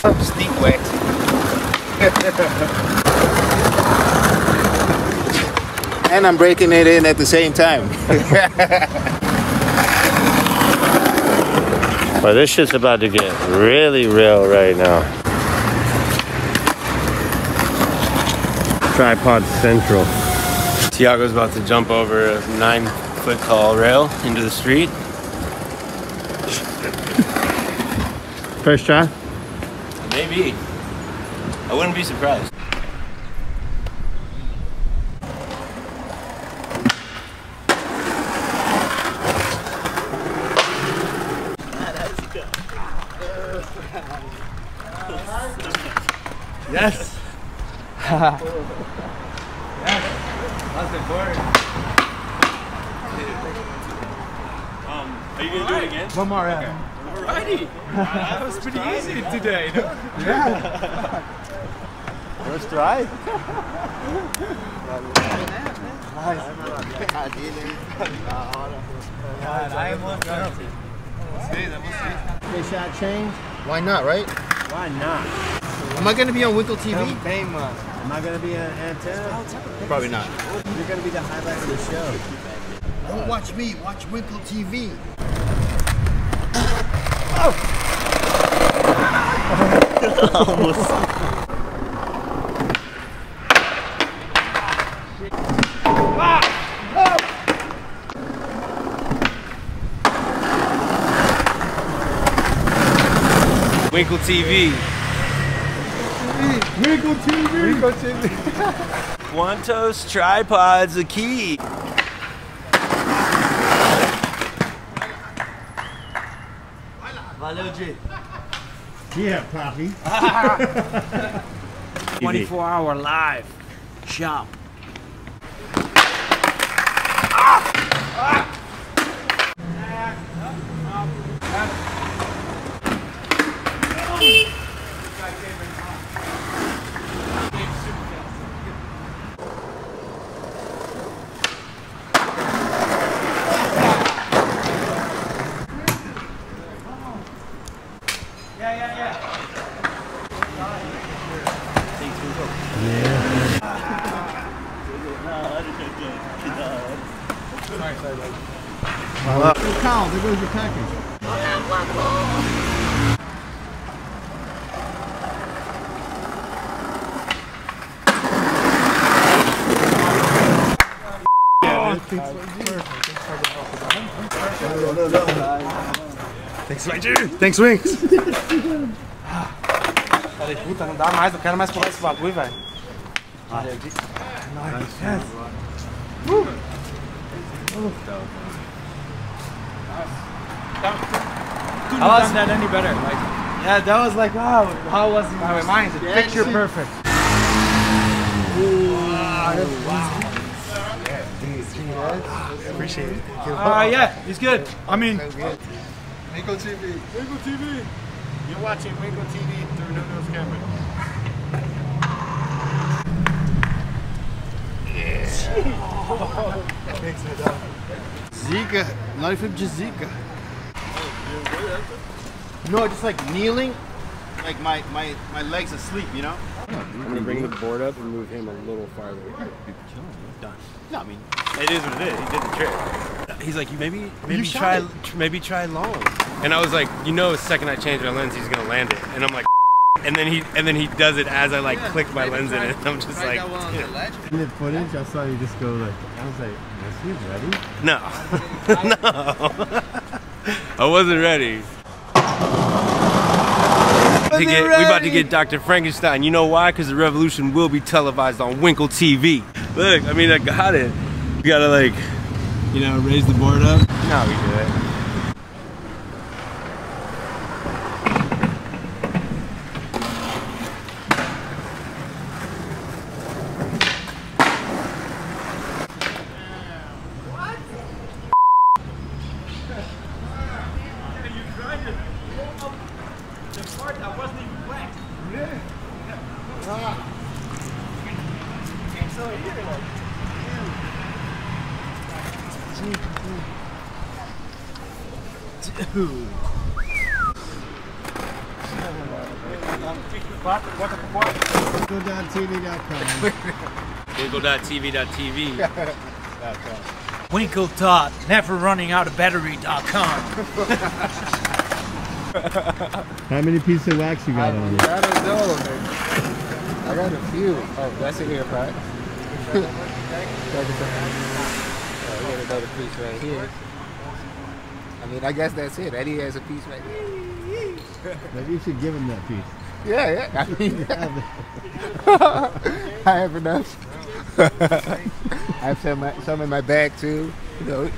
Steep wet. and I'm breaking it in at the same time. Well, this shit's about to get really real right now. Tripod Central. Tiago's about to jump over a nine foot tall rail into the street. First try? Maybe. I wouldn't be surprised. Yes. That's important. Um, are you gonna do it again? One more round. Alrighty. that was pretty easy today. Yeah. First try. God, I am one penalty. They change? Why not, right? Why not? Am I gonna be on Winkle TV? Campaign month. Am I gonna be an antenna? Probably not. You're gonna be the highlight of the show. Don't watch me, watch Winkle TV. Almost. Winkle TV. Winkle TV! Rico TV. Quantos tripods a key. Valeu, G. Yeah, Poppy. 24 hour live shop. Ah! Ah! Ah! Kyle, there goes your package. Thanks, Thanks, Wings. Falei, puta, não dá mais, eu quero mais provar esse bagulho, velho. Valeu, G. Nice. Yes. Couldn't have done that any better. Like, Yeah, that was like, wow, how was it? My mind, picture perfect. Wow. Appreciate it. Thank you. uh, yeah, he's good. I mean, Winkle TV. Winkle TV. You're watching Winkle TV through Nono's camera. Zika, life of Jazika. No, just like kneeling, like my my my legs asleep, you know. I'm gonna bring the board up and move him a little farther. Done. No, I mean, It is what it is. He did the trick. He's like, you maybe, maybe shot try, it. tr- maybe try long. And I was like, you know, the second I change my lens, he's gonna land it. And I'm like, and then he, and then he does it as I like click my lens in it. And I'm just like, yeah. In the footage, I saw you just go like, I was like, is he ready? no, no, I wasn't ready. To get, we about to get Dr. Frankenstein. You know why? Because the revolution will be televised on Winkle TV. Look, I mean, I got it. You gotta like, you know, raise the board up. No, we do it. Dude. GoDotTV.com. GoDotTV.tv. Winkle dot never running out of battery.com. How many pieces of wax you got I on you? I don't know. I got a few. Oh, that's an ear, right? we got another piece right here. I mean, I guess that's it. Eddie has a piece right here. Maybe you should give him that piece. Yeah, yeah. I mean, I have enough. I have some, some in my bag too. You know.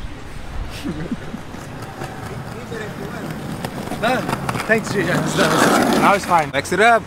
Thanks, G. That was fine. Mix it up.